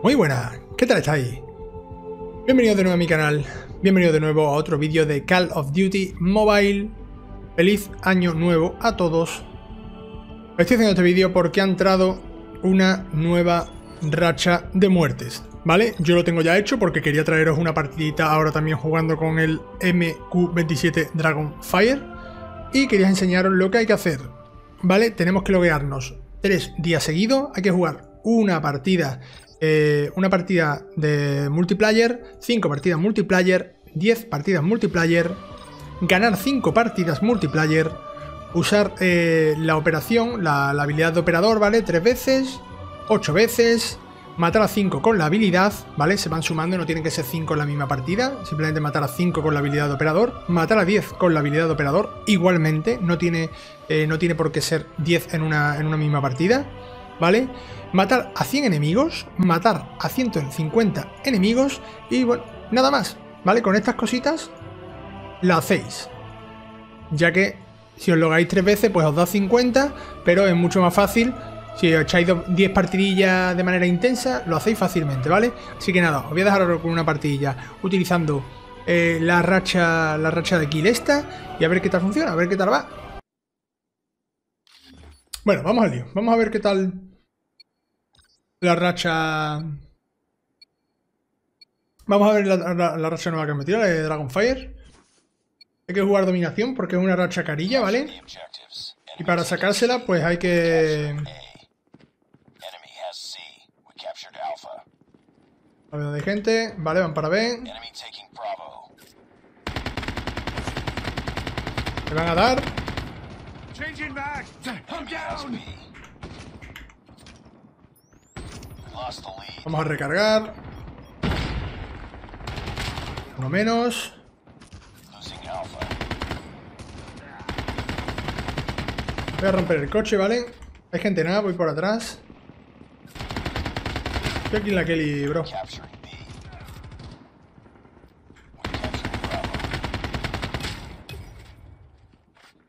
Muy buenas, ¿qué tal estáis? Bienvenidos de nuevo a mi canal, bienvenidos de nuevo a otro vídeo de Call of Duty Mobile. Feliz año nuevo a todos. Estoy haciendo este vídeo porque ha entrado una nueva racha de muertes, ¿vale? Yo lo tengo ya hecho porque quería traeros una partidita ahora también jugando con el MQ-27 Dragonfire y quería enseñaros lo que hay que hacer, ¿vale? Tenemos que loguearnos tres días seguidos, hay que jugar una partida eh, una partida de multiplayer, 5 partidas multiplayer, 10 partidas multiplayer, ganar 5 partidas multiplayer, usar eh, la operación, la, habilidad de operador, ¿vale? 3 veces, 8 veces, matar a 5 con la habilidad, ¿vale? Se van sumando, no tienen que ser 5 en la misma partida, simplemente matar a 5 con la habilidad de operador, matar a 10 con la habilidad de operador, igualmente, no tiene, eh, no tiene por qué ser 10 en una, en una misma partida, ¿vale? matar a 100 enemigos, matar a 150 enemigos y bueno, nada más, ¿vale? Con estas cositas la hacéis. Ya que si os logáis tres veces, pues os da 50, pero es mucho más fácil. Si os echáis 10 partidillas de manera intensa, lo hacéis fácilmente, ¿vale? Así que nada, os voy a dejar con una partidilla utilizando eh, la, racha, la racha de kill esta y a ver qué tal funciona, a ver qué tal va. Bueno, vamos al lío. Vamos a ver qué tal la racha... Vamos a ver la, racha nueva que he metido, la de Dragonfire. Hay que jugar dominación porque es una racha carilla, ¿vale? Y para sacársela, pues hay que... A de gente. Vale, van para B. Me van a dar. Vamos a recargar. Uno menos. Voy a romper el coche, ¿vale? Hay gente nada, voy por atrás. Estoy aquí en la Kelly, bro.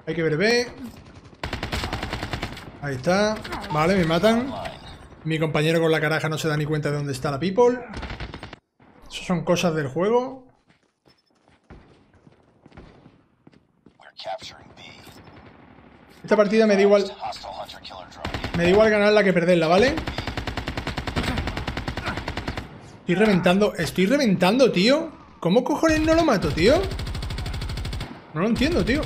Hay que ver B. Ahí está. Vale, me matan. Mi compañero con la caraja no se da ni cuenta de dónde está la people. Eso son cosas del juego. Esta partida me da igual... Me da igual ganarla que perderla, ¿vale? Estoy reventando... Estoy reventando, tío. ¿Cómo cojones no lo mato, tío? No lo entiendo, tío.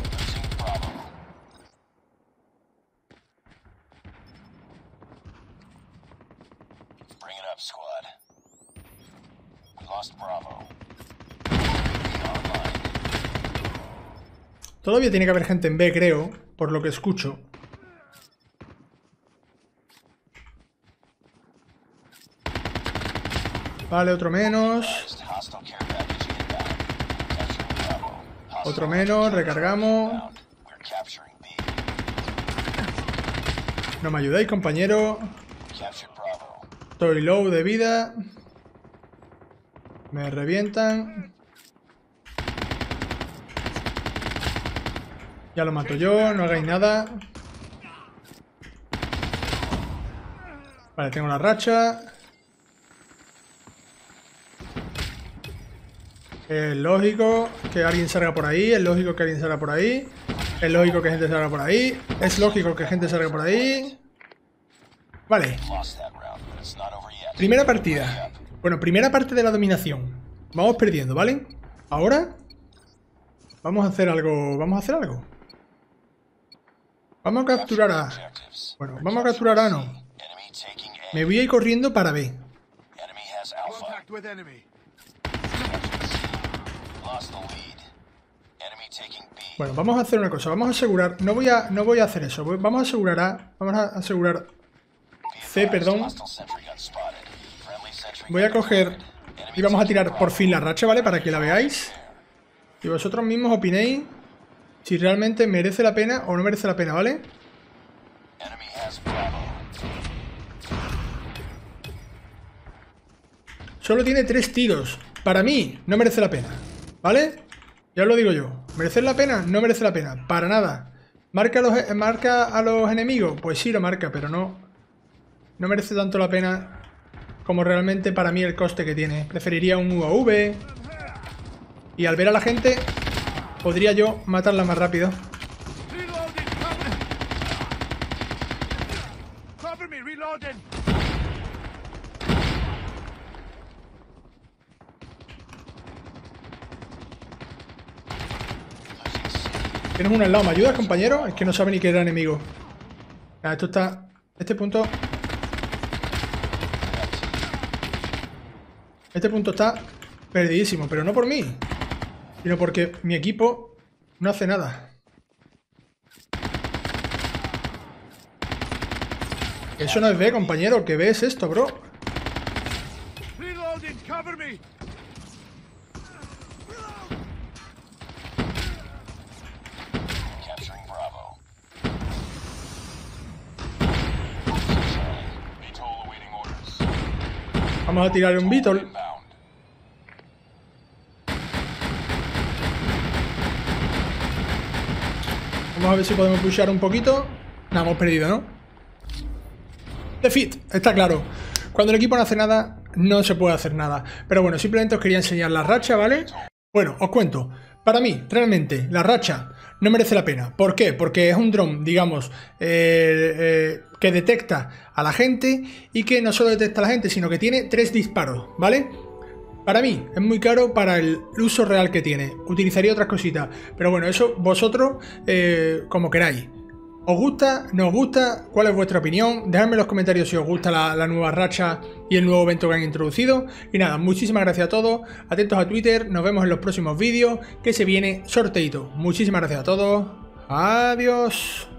Todavía tiene que haber gente en B, creo, por lo que escucho. Vale, otro menos. Otro menos, recargamos. No me ayudáis, compañero. Estoy low de vida. Me revientan. Ya lo mato yo, no hagáis nada. Vale, tengo la racha. Es lógico que alguien salga por ahí, es lógico que alguien salga por ahí. Es lógico que gente salga por ahí. Es lógico que gente salga por ahí. Vale. Primera partida. Bueno, primera parte de la dominación. Vamos perdiendo, ¿vale? Ahora vamos a hacer algo. Vamos a hacer algo. Vamos a capturar a... Bueno, vamos a capturar a no. Me voy a ir corriendo para B. Bueno, vamos a hacer una cosa. Vamos a asegurar... No voy a, no voy a hacer eso. Vamos a asegurar A. Vamos a asegurar... C, perdón. Voy a coger... Y vamos a tirar por fin la racha, ¿vale? Para que la veáis. Y vosotros mismos opinéis si realmente merece la pena o no merece la pena, ¿vale? Solo tiene tres tiros. Para mí, no merece la pena. ¿Vale? Ya os lo digo yo. ¿Merece la pena? No merece la pena. Para nada. ¿Marca a, los, ¿Marca a los enemigos? Pues sí lo marca, pero no... No merece tanto la pena como realmente para mí el coste que tiene. Preferiría un UAV. Y al ver a la gente, podría yo matarla más rápido. Tienes uno al lado. ¿Me ayudas, compañero? Es que no sabe ni que era enemigo. esto está... Este punto... Este punto está perdidísimo, pero no por mí. Sino porque mi equipo no hace nada. Eso no es B, compañero. Que B es esto, bro. Vamos a tirar un Beetle. Vamos a ver si podemos pushar un poquito. Nada, hemos perdido, ¿no? Defeat, está claro. Cuando el equipo no hace nada, no se puede hacer nada. Pero bueno, simplemente os quería enseñar la racha, ¿vale? Bueno, os cuento. Para mí, realmente, la racha no merece la pena. ¿Por qué? Porque es un dron, digamos, eh, eh, que detecta a la gente y que no solo detecta a la gente, sino que tiene tres disparos, ¿vale? Para mí es muy caro para el uso real que tiene. Utilizaría otras cositas. Pero bueno, eso vosotros eh, como queráis. ¿Os gusta? ¿No os gusta? ¿Cuál es vuestra opinión? Dejadme en los comentarios si os gusta la, nueva racha y el nuevo evento que han introducido. Y nada, muchísimas gracias a todos. Atentos a Twitter. Nos vemos en los próximos vídeos. Que se viene sorteito. Muchísimas gracias a todos. Adiós.